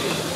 Three.